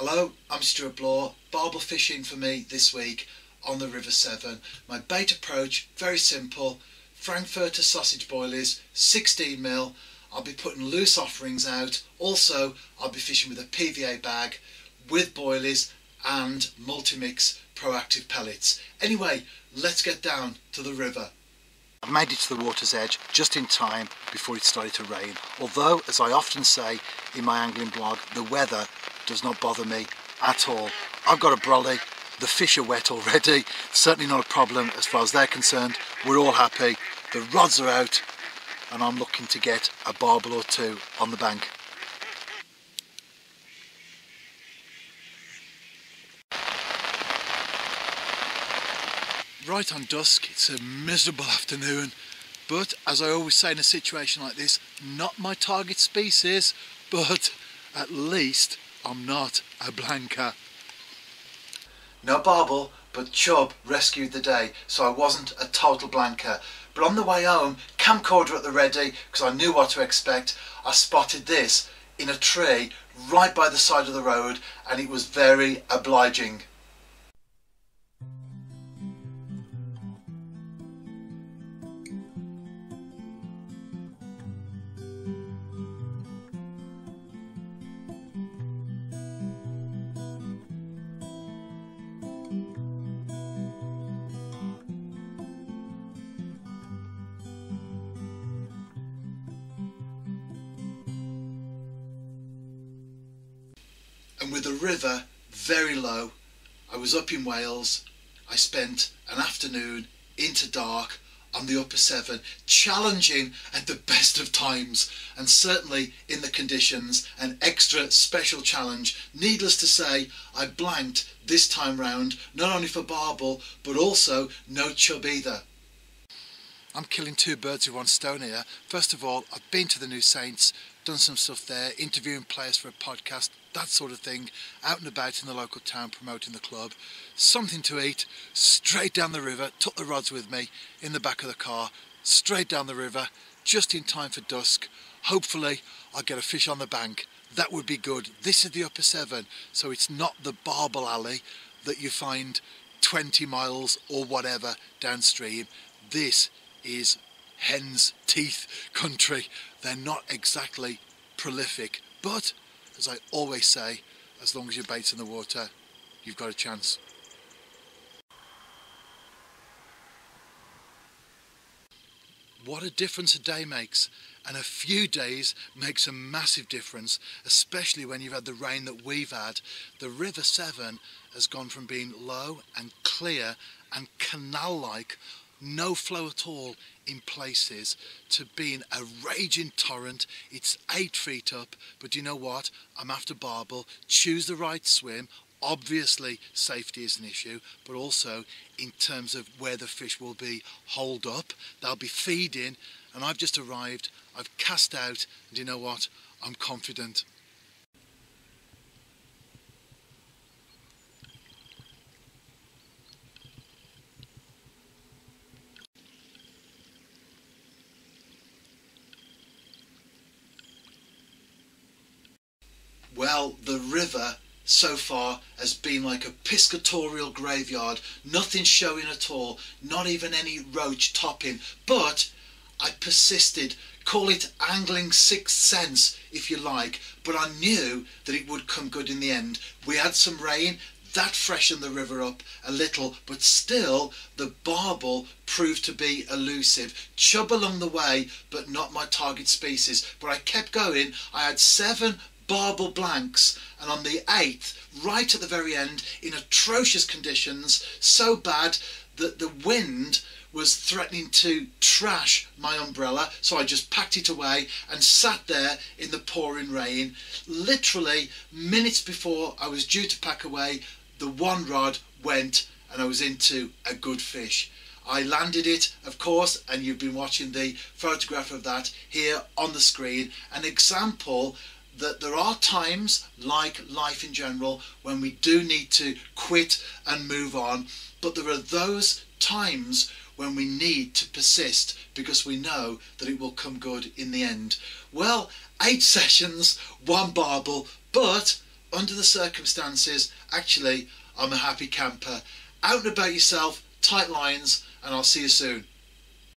Hello, I'm Stewart Bloor. Barbel fishing for me this week on the River Severn. My bait approach, very simple. Frankfurter sausage boilies, 16 mil. I'll be putting loose offerings out. Also, I'll be fishing with a PVA bag with boilies and multi-mix proactive pellets. Anyway, let's get down to the river. I've made it to the water's edge just in time before it started to rain. Although, as I often say in my angling blog, the weather does not bother me at all. I've got a brolly, the fish are wet already, certainly not a problem as far as they're concerned. We're all happy, the rods are out, and I'm looking to get a barbel or two on the bank. Right on dusk, it's a miserable afternoon, but as I always say in a situation like this, not my target species, but at least I'm not a blanker. No barbel, but chub rescued the day, so I wasn't a total blanker. But on the way home, camcorder at the ready, because I knew what to expect, I spotted this in a tree right by the side of the road, and it was very obliging. And with the river very low, I was up in Wales. I spent an afternoon into dark on the upper Severn, challenging at the best of times, and certainly in the conditions, an extra special challenge. Needless to say, I blanked this time round, not only for barbel, but also no chub either. I'm killing two birds with one stone here. First of all, I've been to the New Saints, done some stuff there, interviewing players for a podcast, that sort of thing, out and about in the local town promoting the club. Something to eat, straight down the river, took the rods with me in the back of the car, straight down the river, just in time for dusk. Hopefully, I'll get a fish on the bank. That would be good. This is the Upper Severn, so it's not the Barbel Alley that you find 20 miles or whatever downstream. This is hen's teeth country. They're not exactly prolific, but as I always say, as long as your bait's in the water, you've got a chance. What a difference a day makes. And a few days makes a massive difference, especially when you've had the rain that we've had. The River Severn has gone from being low and clear and canal-like no flow at all in places to being a raging torrent. It's eight feet up but you know what? I'm after barbel choose the right swim. Obviously safety is an issue but also in terms of where the fish will be holed up they'll be feeding and i've just arrived. I've cast out and you know what? I'm confident Well, the river so far has been like a piscatorial graveyard, nothing showing at all, not even any roach topping, but I persisted, call it angling sixth sense if you like, but I knew that it would come good in the end. We had some rain, that freshened the river up a little, but still the barbel proved to be elusive. Chub along the way, but not my target species. But I kept going. I had seven barbel blanks and on the 8th right at the very end in atrocious conditions so bad that the wind was threatening to trash my umbrella so I just packed it away and sat there in the pouring rain. Literally minutes before I was due to pack away the one rod went and I was into a good fish. I landed it of course and you've been watching the photograph of that here on the screen. An example that there are times, like life in general, when we do need to quit and move on, but there are those times when we need to persist because we know that it will come good in the end. Well, eight sessions, one barbel, but under the circumstances, actually, I'm a happy camper. Out and about yourself, tight lines, and I'll see you soon.